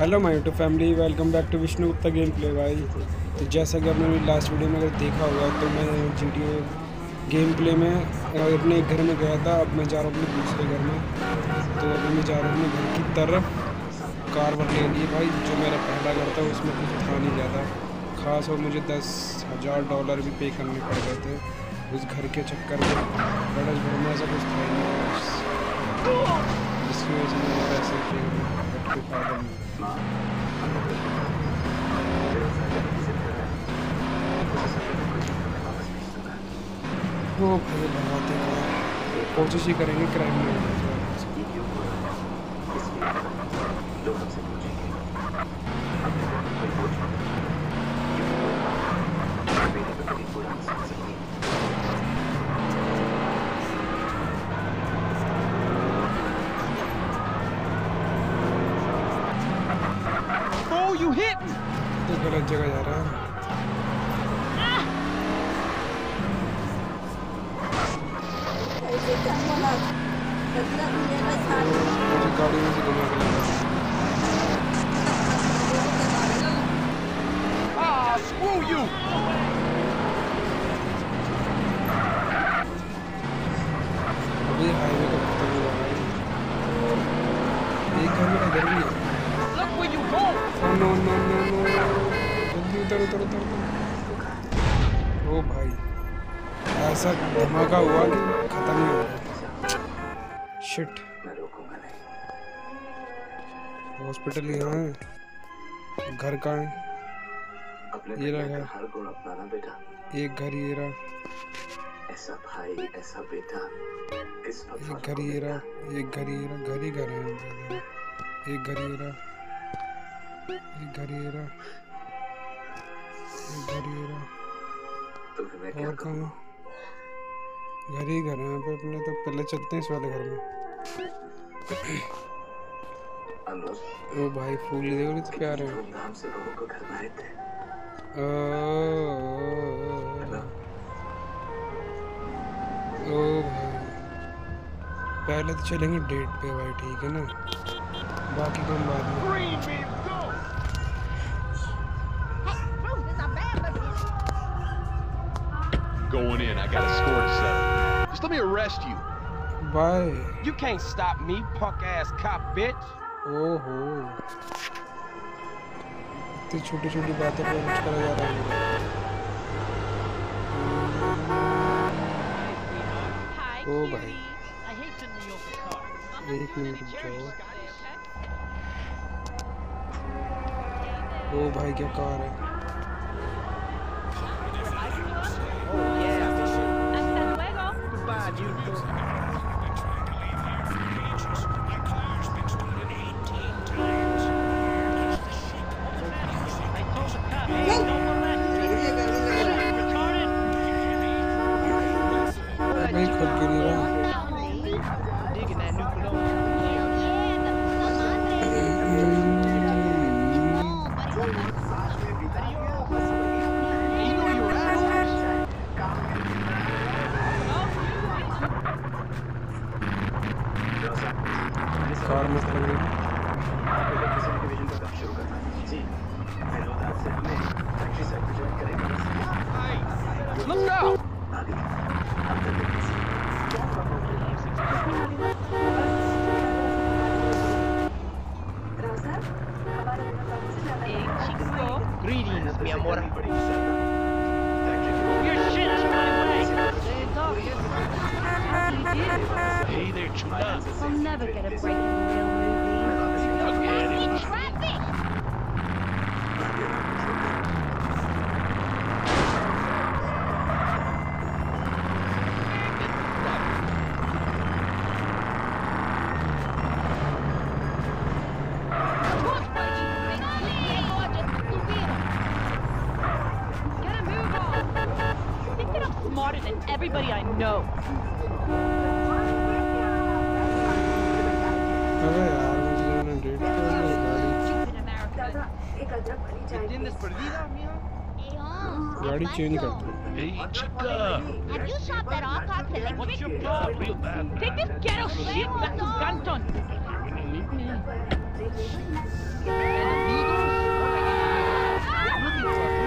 Hello my YouTube family welcome back to Vishnu Gupta game play भाई। तो जैसा कि आपने लास्ट वीडियो में अगर देखा होगा तो मैं जी गेम प्ले में अपने घर में गया था, अब मैं जा रहा हूँ अपने दूसरे घर में। तो अभी मैं जा रहा हूँ अपने घर की तरफ़। कार वर ले ली भाई, जो मेरा पहला घर था, उसमें कुछ था नहीं ज़्यादा खास और मुझे दस हज़ार डॉलर भी पे करने पड़ गए थे उस घर के चक्कर में। बड़ा घर में ऐसा कुछ था नहीं जिसकी वजह से मुझे पैसे वो भाई बहुत ही। कोशिश ही करेंगे क्राइम में। you hit me! तो गलत जगह जा रहा है मुझे गाड़ी में से घुमा के लगा ऐसा धमाका हुआ कि खत्म ही हो गया। शिट हॉस्पिटल यहाँ है। घर का है? ये रहा घर। हर गुण अपनाना बेटा। एक घर ये रहा। ऐसा भाई ऐसा बेटा। इस एक घर ये रहा। एक घर ये रहा। घर ही घर है। एक घर ये रहा। एक घर ये रहा। एक घर ये रहा। तुम्हें मैं क्या और कहाँ घर ही घर है अपने तो पहले चलते हैं इस वाले घर में ओ भाई फूल ही देखो कितने प्यारे हैं ओ, भाई पहले तो चलेंगे डेट पे भाई ठीक है ना बाकी काम बाद में! Going in, I got a score to settle. Just let me arrest you. Bye You can't stop me, punk ass cop bitch. ओहो इतनी छोटी छोटी बातें पे कुछ करा जा रहा है Hi, Oh, cutie. bhai. I hate to kneel your car. एक मिनट रुक जाओ ओ भाई क्या कार है God, you. Mexico. Greetings, mi amor. Your shit is my way. Hey there, Chula. I'll never get a break in the real movie. everybody I know. Ready to करते Hey, chica. Have you shop at Alcox Electric? What's your problem? Real bad. Take this ghetto shit back to Canton. You're gonna need me. Ah!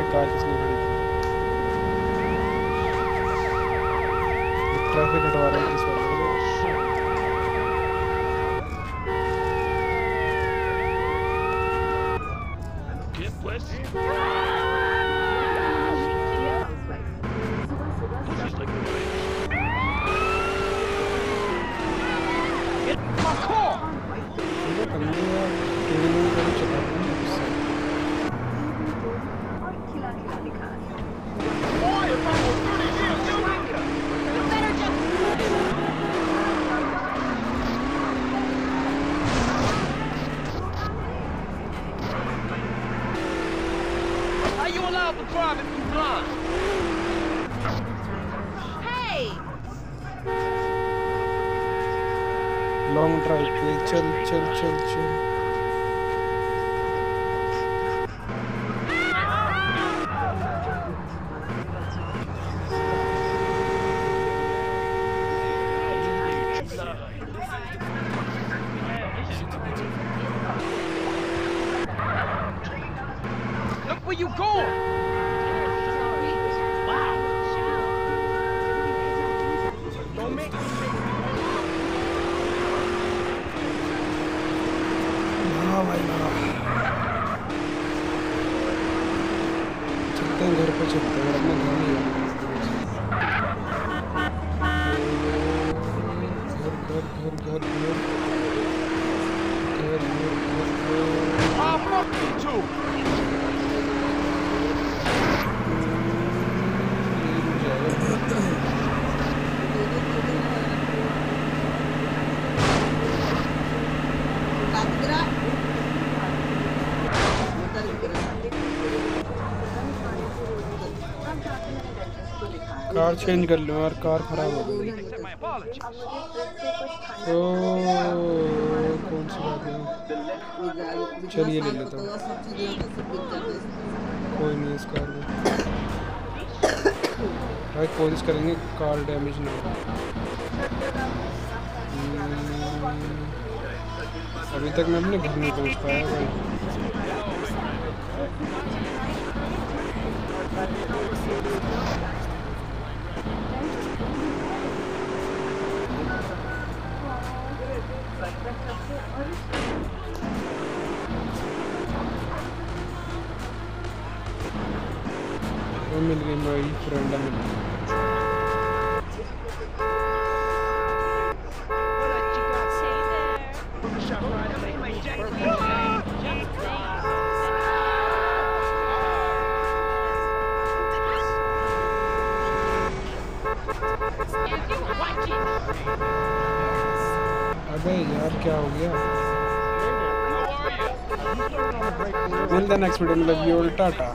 my car is not traffic is well. Long drive पे चल चल चल चल Look where you going! भाई चलते हैं घर पे चलते हैं। कार चेंज कर लो यार कार खराब हो गई. ओ कौन सी बात है? चलिए ले लेता हूँ। कोई नहीं इस कार में। भाई कोशिश करेंगे कार डैमेज ना हो। हम्म, अभी तक मैं अपने घर नहीं पहुँच पाया भाई। वो मिल गई मेरी फ्रेंड मिल अबे यार क्या हो गया? मिलते नेक्स्ट वीडियो में लव यू टाटा